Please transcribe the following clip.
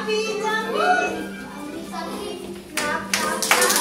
Tapi, tapi. Tapi, tapi. Nap, nap.